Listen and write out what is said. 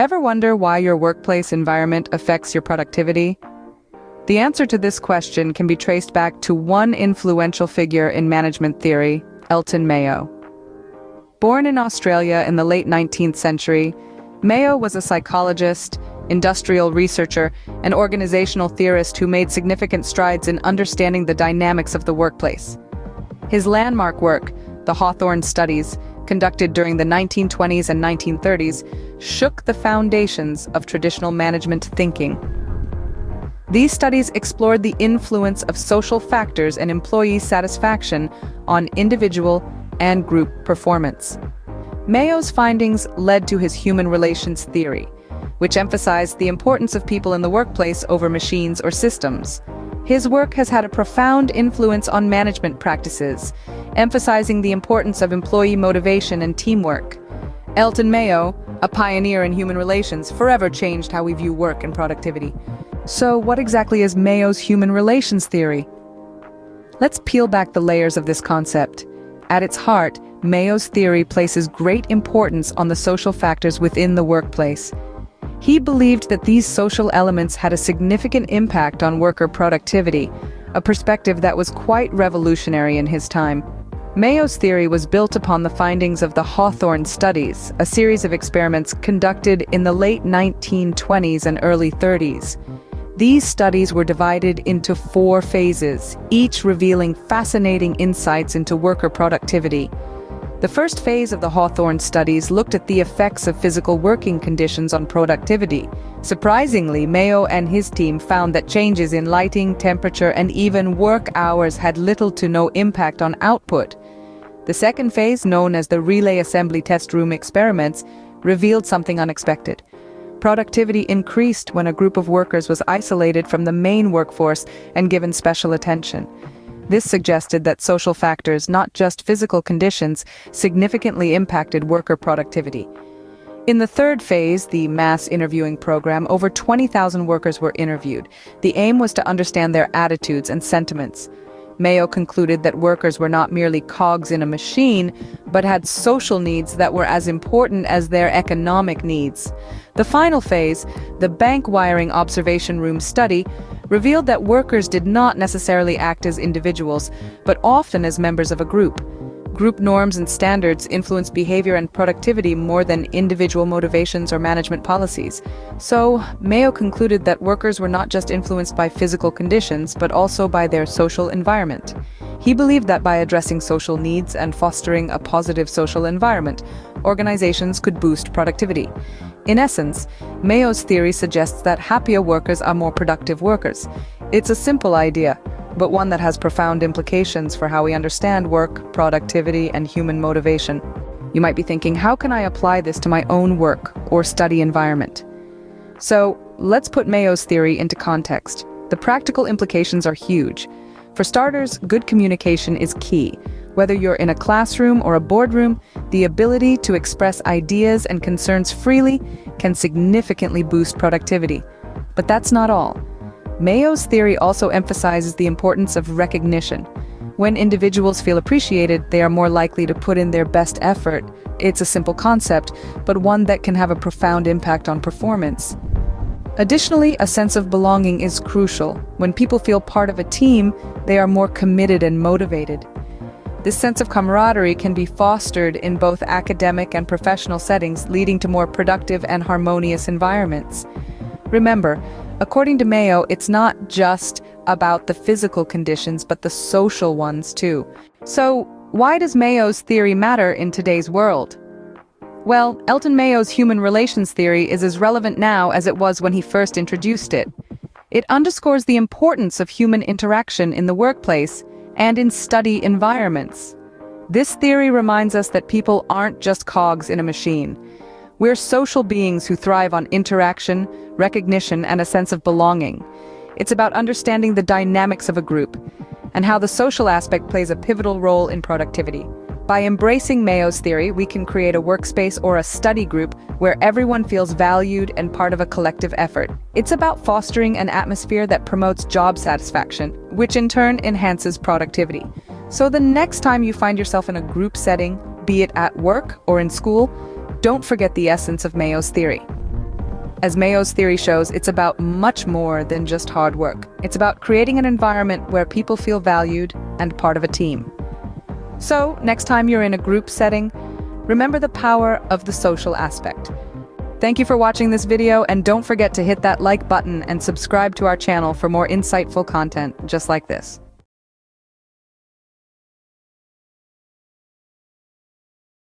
Ever wonder why your workplace environment affects your productivity? The answer to this question can be traced back to one influential figure in management theory, Elton Mayo. Born in Australia in the late 19th century, Mayo was a psychologist, industrial researcher, and organizational theorist who made significant strides in understanding the dynamics of the workplace. His landmark work, the Hawthorne Studies, conducted during the 1920s and 1930s, shook the foundations of traditional management thinking. These studies explored the influence of social factors and employee satisfaction on individual and group performance. Mayo's findings led to his human relations theory, which emphasized the importance of people in the workplace over machines or systems. His work has had a profound influence on management practices, emphasizing the importance of employee motivation and teamwork. Elton Mayo, a pioneer in human relations, forever changed how we view work and productivity. So what exactly is Mayo's human relations theory? Let's peel back the layers of this concept. At its heart, Mayo's theory places great importance on the social factors within the workplace. He believed that these social elements had a significant impact on worker productivity, a perspective that was quite revolutionary in his time. Mayo's theory was built upon the findings of the Hawthorne Studies, a series of experiments conducted in the late 1920s and early 30s. These studies were divided into four phases, each revealing fascinating insights into worker productivity. The first phase of the Hawthorne studies looked at the effects of physical working conditions on productivity. Surprisingly, Mayo and his team found that changes in lighting, temperature, and even work hours had little to no impact on output. The second phase, known as the Relay Assembly Test Room experiments, revealed something unexpected. Productivity increased when a group of workers was isolated from the main workforce and given special attention. This suggested that social factors, not just physical conditions, significantly impacted worker productivity. In the third phase, the mass interviewing program, over 20,000 workers were interviewed. The aim was to understand their attitudes and sentiments. Mayo concluded that workers were not merely cogs in a machine, but had social needs that were as important as their economic needs. The final phase, the bank wiring observation room study, revealed that workers did not necessarily act as individuals, but often as members of a group. Group norms and standards influence behavior and productivity more than individual motivations or management policies. So, Mayo concluded that workers were not just influenced by physical conditions, but also by their social environment. He believed that by addressing social needs and fostering a positive social environment, organizations could boost productivity. In essence, Mayo's theory suggests that happier workers are more productive workers. It's a simple idea, but one that has profound implications for how we understand work, productivity, and human motivation. You might be thinking, how can I apply this to my own work or study environment? So, let's put Mayo's theory into context. The practical implications are huge. For starters, good communication is key. Whether you're in a classroom or a boardroom, the ability to express ideas and concerns freely can significantly boost productivity. But that's not all. Mayo's theory also emphasizes the importance of recognition. When individuals feel appreciated, they are more likely to put in their best effort. It's a simple concept, but one that can have a profound impact on performance. Additionally, a sense of belonging is crucial. When people feel part of a team, they are more committed and motivated. This sense of camaraderie can be fostered in both academic and professional settings, leading to more productive and harmonious environments. Remember, According to Mayo, it's not just about the physical conditions, but the social ones too. So, why does Mayo's theory matter in today's world? Well, Elton Mayo's human relations theory is as relevant now as it was when he first introduced it. It underscores the importance of human interaction in the workplace and in study environments. This theory reminds us that people aren't just cogs in a machine. We're social beings who thrive on interaction, recognition, and a sense of belonging. It's about understanding the dynamics of a group and how the social aspect plays a pivotal role in productivity. By embracing Mayo's theory, we can create a workspace or a study group where everyone feels valued and part of a collective effort. It's about fostering an atmosphere that promotes job satisfaction, which in turn enhances productivity. So the next time you find yourself in a group setting, be it at work or in school, don't forget the essence of Mayo's theory. As Mayo's theory shows, it's about much more than just hard work. It's about creating an environment where people feel valued and part of a team. So, next time you're in a group setting, remember the power of the social aspect. Thank you for watching this video and don't forget to hit that like button and subscribe to our channel for more insightful content just like this.